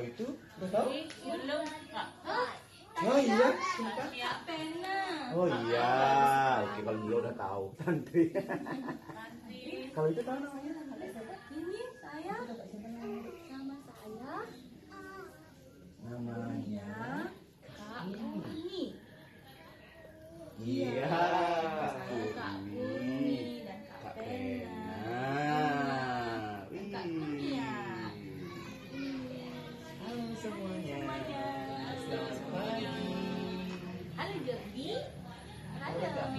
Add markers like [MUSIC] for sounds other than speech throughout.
Kalau itu udah tahu? Belum. Oh iya? Ya, pena. Oh iya, oke kalau dia udah tahu. [LAUGHS] Nanti. kalau itu tahu namanya? Ini saya Nama saya Namanya.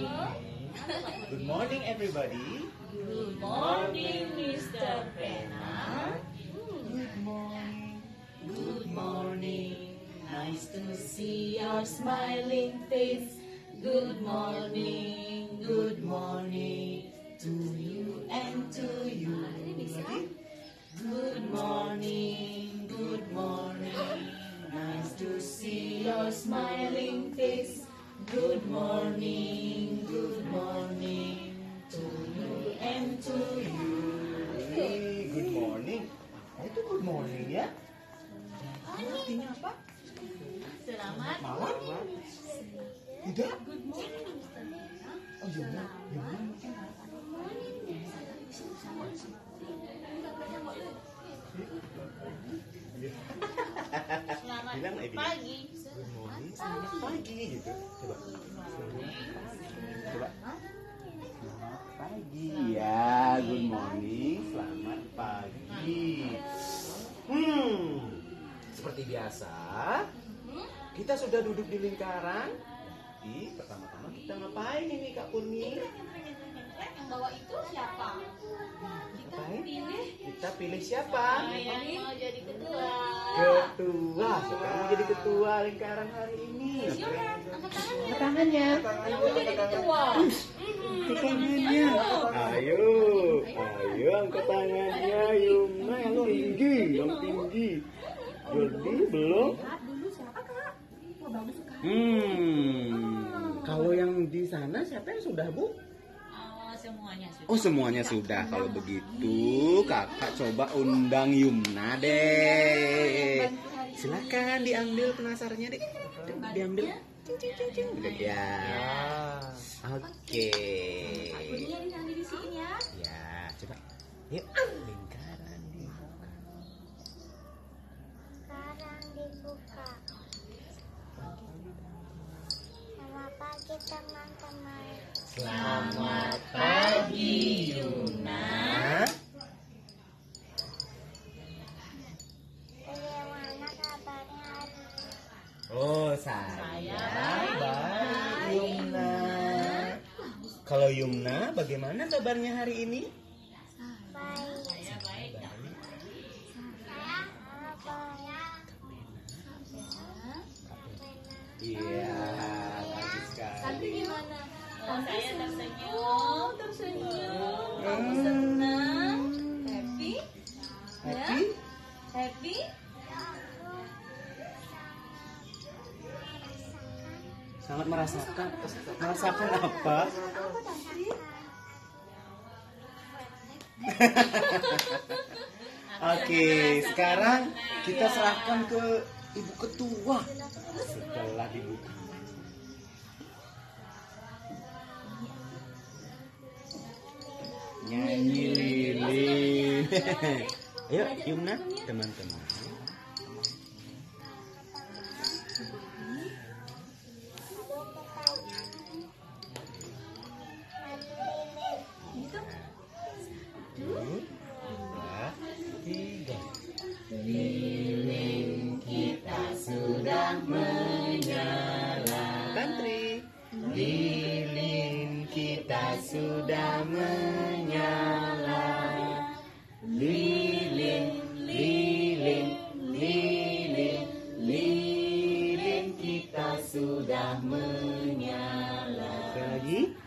Good morning everybody. Good morning, Mr. Pena. Good morning. Good morning. Nice to see your smiling face. Good morning. Good morning to you and to Good morning. Good morning to you and to you. Hey, good morning. Nah, itu good morning ya. Artinya apa? Selamat Malam? Tidak? Good morning. Oh iya, iya. iya. Selamat pagi. Pagi gitu. Coba. Coba. Selamat pagi. Ya, good morning, selamat pagi. Hmm, seperti biasa, kita sudah duduk di lingkaran. Di pertama-tama kita ngapain ini Kak Purni? Yang bawa itu siapa? Kita pilih Kita pilih siapa? yang mau jadi ketua. Ketua. Siapa mau jadi ketua lingkaran hari ini? Siapa? Angkat tangannya. Tangannya. Yang mau jadi ketua. tangannya. Ayo, ayo angkat tangannya Yumna yang tinggi, yang tinggi. Jordi belum? Hmm, kalau yang di sana siapa yang sudah bu? Oh, semuanya sudah. Oh semuanya sudah. Kalau begitu kakak coba undang Yumna deh. Silakan diambil penasarannya deh. Diambil. Cing. Udah, Ya. Oke. Ya. Ya, coba. Yuk, lingkaran dibuka. sekarang dibuka. Selamat pagi teman-teman. Selamat ini? Oh, saya, Saya baik, Yumna. Kalau Yumna, bagaimana kabarnya hari ini? Baik. Saya baik. Kak. Apa ya? Iya, Oh, saya tersenyum, tersenyum. Kamu senang? Happy? Happy? Happy? Sangat merasakan. Merasakan apa? [LAUGHS] Oke, sekarang kita serahkan ke ibu ketua setelah dibuka. Nyanyi lilin. [LAUGHS] Ayo, Yumna, teman-teman. Sudah menyala. Lilin, lilin, lilin, lilin kita sudah menyala. Lagi.